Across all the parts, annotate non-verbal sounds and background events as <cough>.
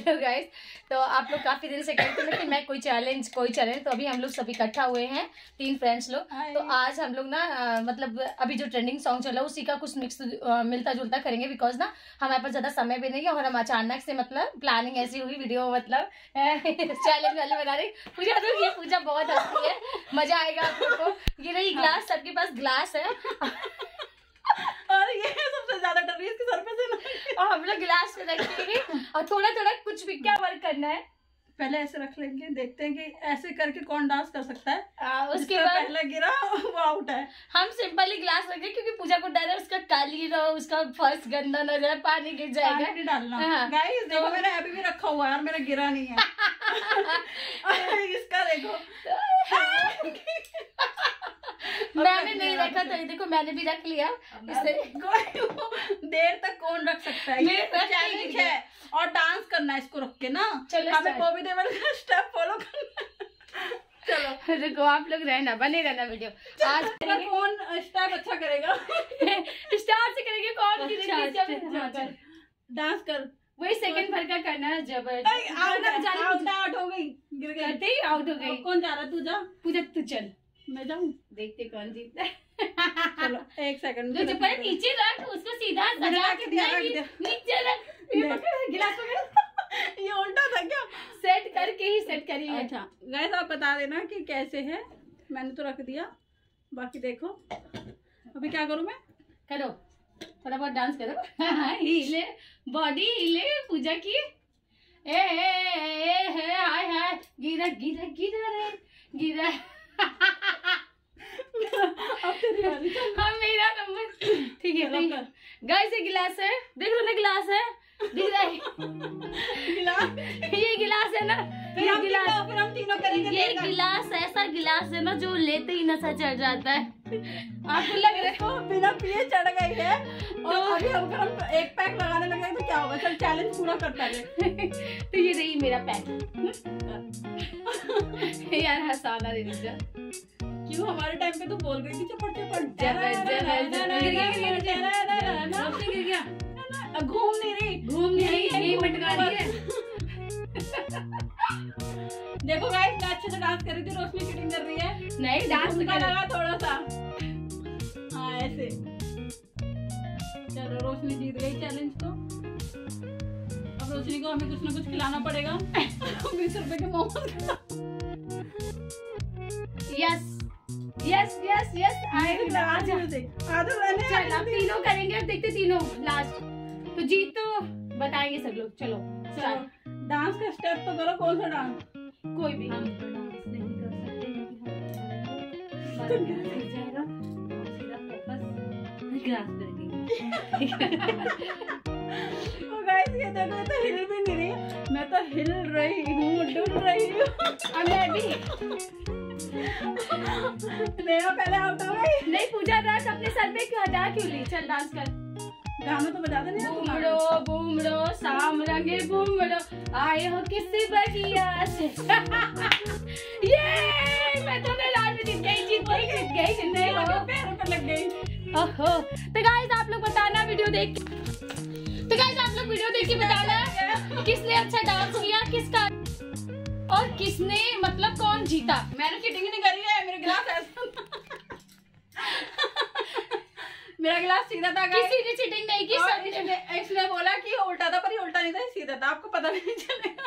Hello guys तो आप लोग काफ़ी दिन से कहते थे कि मैं कोई चैलेंज कोई चैलेंज तो अभी हम लोग सभी इकट्ठा हुए हैं तीन फ्रेंड्स लोग। तो आज हम लोग ना मतलब अभी जो ट्रेंडिंग सॉन्ग चला उसी का कुछ मिक्स मिलता जुलता करेंगे बिकॉज़ ना हमारे पास ज़्यादा समय भी नहीं है और हम अचानक से मतलब प्लानिंग ऐसी हुई वीडियो मतलब चैलेंज <laughs> वाली बना रही पूजा तो ये पूजा बहुत हंसती है। मज़ा आएगा आप लोग को ये रही ग्लास सबके पास ग्लास है और ये सबसे ज़्यादा डर रही है इसके सर पे से ना और हम लोग गिलास में रखेंगे और थोड़ा थोड़ा कुछ भी क्या वर्क करना है? पहले ऐसे रख लेंगे देखते हैं कि ऐसे करके कौन डांस कर सकता है। आ, उसके बाद पहला गिरा वो आउट है। हम सिंपली गिलास रखेंगे क्योंकि पूजा को डर है उसका काली रहो उसका फ़र्स्ट गंदा न जाए पानी गिर पानी जाएगा नहीं डालना। हाँ। गाइस देखो मैंने अभी भी रखा हुआ है और मेरा गिरा नहीं है। <laughs> <laughs> इसका देखो। <laughs> मैंने नहीं रखा तो देखो मैंने भी रख लिया। इससे <laughs> कोई देर तक कौन रख सकता है? ये चैलेंज है। और डांस करना है इसको रख के ना। चलो हमें बॉबी देवल का स्टेप फॉलो करना चलो। रुको आप लोग रहना बने रहना वीडियो आज कौन स्टेप अच्छा करेगा। <laughs> स्टार्ट से करेंगे कौन की अच्छा, जब- हाँ। डांस कर। वही सेकंड भर का करना है जब आउट हो। गई गिर गई। करते ही आउट हो गई। कौन जा रहा तू जा। पूजा तू चल। मैं जाऊँ? देखते कौन जीतता है। चलो एक सेकंड जो पर नीचे रख उसको सीधा सजा के दिया, रख दिया। नीचे रख। गिलास <laughs> ये उल्टा था क्या? सेट करके ही सेट करिए अच्छा गैस आप बता देना कि कैसे है। मैंने तो रख दिया। बाकी देखो। अभी क्या करूँ मैं? करो। थोड़ा बहुत डांस करो <laughs> हिले। बॉडी हिले पूजा की। ए ए ए ए हाय हाय। गिरा गिरा गिरा रे। गिरा। <laughs> हाँ मेरा नंबर ठीक है गाइस ये गिलास है। देख लो ना गिलास है। दिख रहा है। गिलास। ये गिलास है ना? फिर ये हम गिलास। फिर हम तीनों करेंगे ये गिलास ऐसा गिलास है ना जो लेते ही नशा चढ़ जाता है। आपको लग रहा है? बिना पिए चढ़ गई है। और अभी अगर हम एक पैक लगाने लगे तो क्या होगा? चल चैलेंज पूरा कर पहले। <laughs> तो ये रही मेरा पैक। <laughs> यार हंसाना दीजिए क्यों? हमारे टाइम पे तो बोल गई थी चपट चपट घूम नहीं रही। घूम नहीं रही यही मटका रही है। <laughs> देखो गाइस मैं अच्छे से डांस कर रही थी रोशनी चीटिंग कर रही है। नहीं डांस कर। लगा थोड़ा सा। हाँ ऐसे। चलो रोशनी जीत गई चैलेंज को। अब रोशनी को हमें कुछ ना कुछ खिलाना पड़ेगा। <laughs> बीस रुपए के momos yes yes yes yes आधा तीनों करेंगे अब देखते तीनों लास्ट तो जीत तो बताएँगे सब लोग चलो चलो डांस का स्टेप तो करो कौन सा डांस कोई भी. हम तो डांस नहीं कर सकते पे रखेंगे ओ गाइस ये देखो तो हिल भी नहीं रही मैं तो हिल रही हूँ डुल रही हूँ। <laughs> मैं भी। मेरा पहले आउट हो गई। नहीं पूजा डांस अपने सर पे क्यों हटा क्यों ली? चल डांस कर। गाना तो बजा देने बूमड़ो बूमड़ो शाम रंगे बूमड़ो आए हो किसी बगिया से? <laughs> ये मैं तो मैं लाल में जीत गई जीत गई जीत गई जीत गई। पैरों पे लग गई। ओहो। तो गाइस आप लोग बताना वीडियो देख तो गाइस आप लोग वीडियो देख के बताना किसने अच्छा डांस किया किसका और किसने मतलब कौन जीता? मैंने चीटिंग नहीं करी है मेरे गिलास ऐसा मेरा गिलास सीधा था किसी ने चीटिंग नहीं की और इसने इसने बोला कि उल्टा था पर ये उल्टा नहीं था सीधा था आपको पता नहीं चलेगा।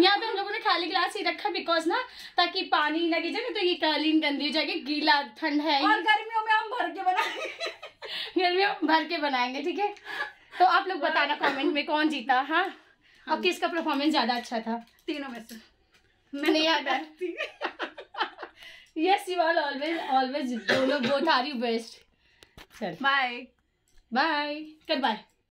यहाँ पे हम लोगों ने खाली गिलास ही रखा बिकॉज़ ना ताकि पानी ना गिर जाए तो ये कालीन गंदी हो जाएगी गीला ठंड है और गर्मियों में हम भर के बनाएँगे। गर्मियों में भर के बनाएँगे ठीक है? तो आप लोग बताना कमेंट में कौन जीता हाँ? और किसका परफॉर्मेंस ज़्यादा अच्छा था? तीनों में से। नहीं आता yes you are always always दोनों बोथ आर यू बेस्ट चल। बाय बाय कर बाय